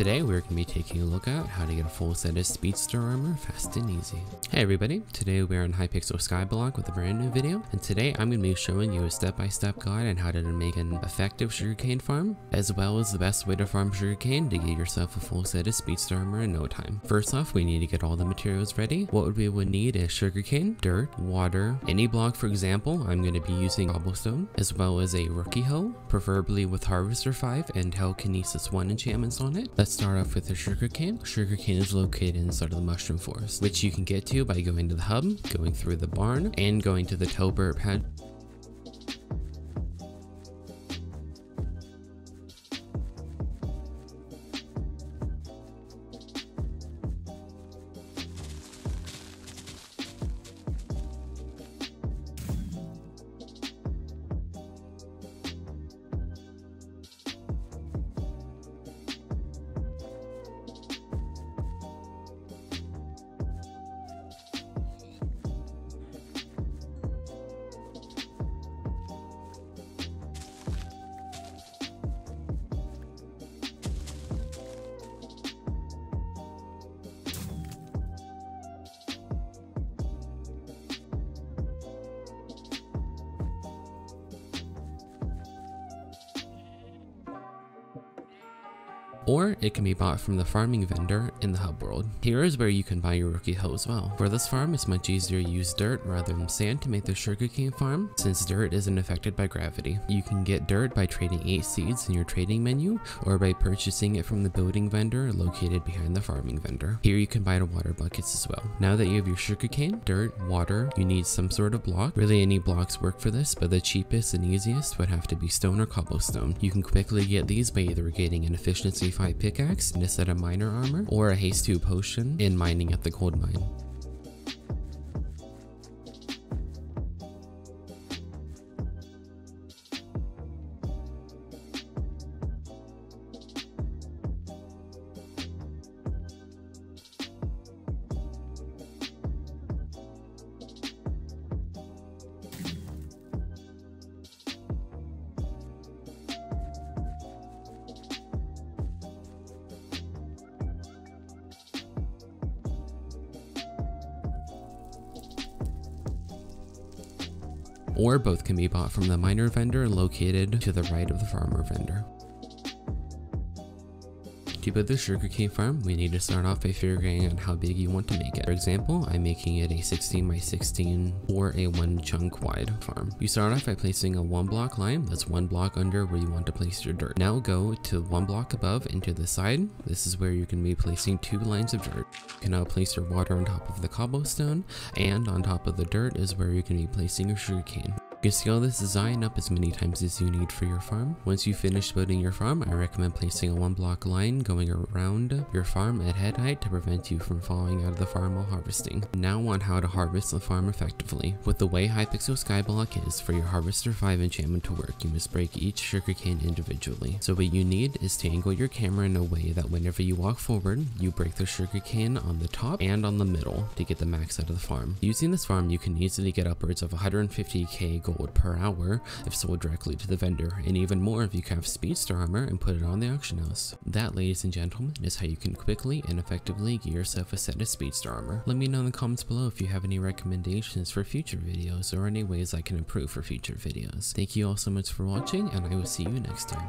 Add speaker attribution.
Speaker 1: Today we're going to be taking a look at how to get a full set of Speedster armor fast and easy. Hey everybody, today we're on Hypixel Skyblock with a brand new video, and today I'm going to be showing you a step-by-step -step guide on how to make an effective sugarcane farm, as well as the best way to farm sugarcane to get yourself a full set of Speedster armor in no time. First off, we need to get all the materials ready. What we would need is sugarcane, dirt, water, any block for example, I'm going to be using cobblestone, as well as a rookie hoe, preferably with Harvester 5 and Telekinesis 1 enchantments on it. Let's start off with the sugarcane. Sugarcane is located inside of the mushroom forest, which you can get to by going to the hub, going through the barn, and going to the teleport pad or it can be bought from the farming vendor in the hub world. Here is where you can buy your rookie hoe as well. For this farm, it's much easier to use dirt rather than sand to make the sugarcane farm, since dirt isn't affected by gravity. You can get dirt by trading 8 seeds in your trading menu, or by purchasing it from the building vendor located behind the farming vendor. Here you can buy the water buckets as well. Now that you have your sugarcane, dirt, water, you need some sort of block. Really any blocks work for this, but the cheapest and easiest would have to be stone or cobblestone. You can quickly get these by either getting an efficiency 5 pickaxe in a set of miner armor, or a haste 2 potion in mining at the gold mine. Or both can be bought from the miner vendor located to the right of the farmer vendor. To build the sugarcane farm, we need to start off by figuring out how big you want to make it. For example, I'm making it a 16 by 16 or a one chunk wide farm. You start off by placing a one block line that's one block under where you want to place your dirt. Now go to one block above and to the side. This is where you can be placing two lines of dirt. You can now place your water on top of the cobblestone and on top of the dirt is where you can be placing your sugarcane. You can scale this design up as many times as you need for your farm. Once you finish building your farm, I recommend placing a one block line going around your farm at head height to prevent you from falling out of the farm while harvesting. Now on how to harvest the farm effectively. With the way Hypixel Skyblock is, for your Harvester 5 enchantment to work, you must break each sugarcane individually. So what you need is to angle your camera in a way that whenever you walk forward, you break the sugarcane on the top and on the middle to get the max out of the farm. Using this farm, you can easily get upwards of 150k gold per hour if sold directly to the vendor, and even more if you have speedster armor and put it on the auction house. That, ladies and gentlemen, is how you can quickly and effectively get yourself a set of speedster armor. Let me know in the comments below if you have any recommendations for future videos or any ways I can improve for future videos. Thank you all so much for watching, and I will see you next time.